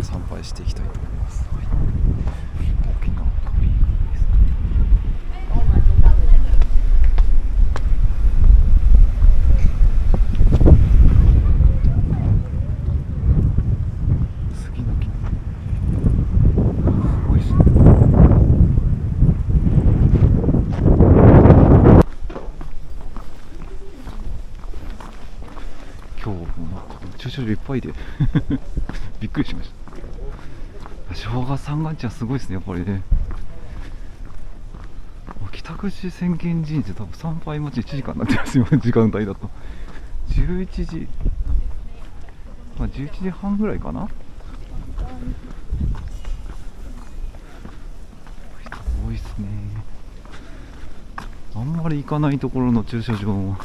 から参拝していきたいと思います、はい、大きな鳥居です杉の木すごいですね。今日もなんか駐車場いっぱいで。びっくりしました正月三が日はすごいですねやっぱりね。北口浅間神社多分参拝待ち1時間になってますよ時間帯だと。11時まあ11時半ぐらいかな。人多いですね。あんまり行かないところの駐車場も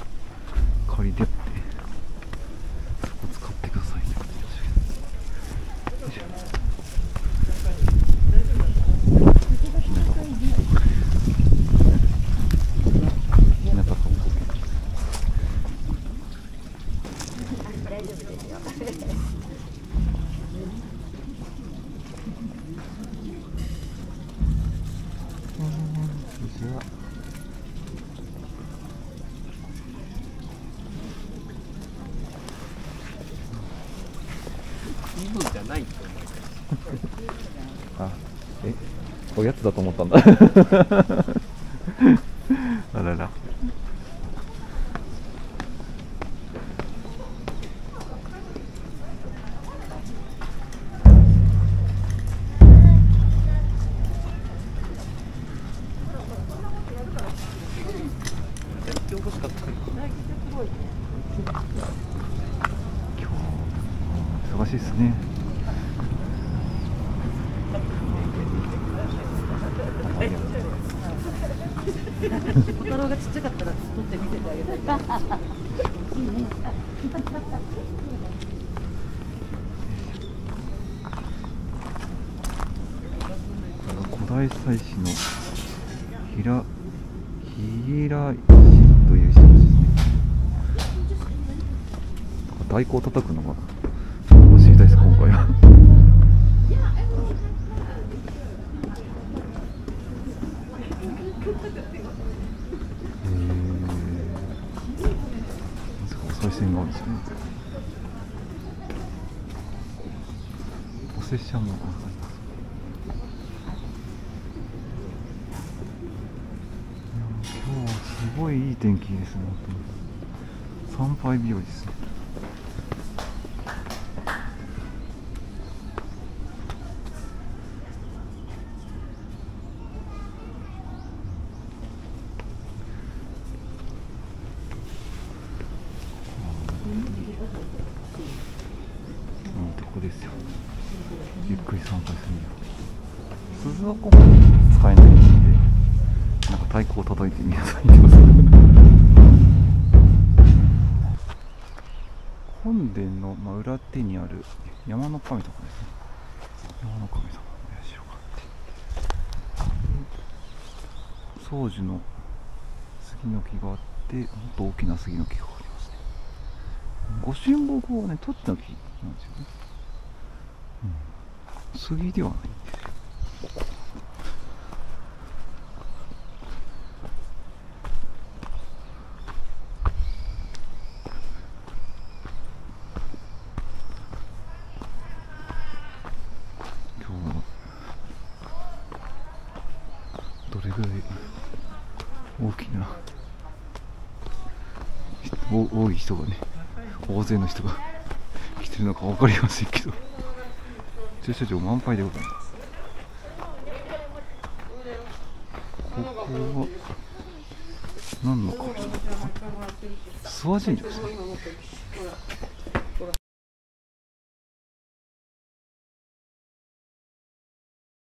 借りてあってそこ使ってくださいって感じでしたけどよいしょ日向ぼイブじゃないと思います。あえおやつだと思ったんだ。あらら。絶対欲しかった今日忙しいですね小太郎がちっちゃかったら撮って見せてあげたい。古代祭司の平平石という人ですねなんか太鼓を叩くのが賽銭があるんですよね。お拙者もあります。今日はすごいいい天気ですね。参拝日和ですねうんこですよ。ゆっくり参拝するには鈴はここ使えないんでなんか太鼓を叩いて皆さん言ってます本殿のまあ裏手にある山の神様ですね山の神様お社があって宗樹の杉の木があってもっと大きな杉の木があります。ねご神木はねトッチの木なんです。よね、杉ではない。んですよ今日はどれぐらい大きな多い人がね大勢の人が来てるのか分かりませんけど。駐車場満杯でございます。ここは何の神様諏訪神社ですね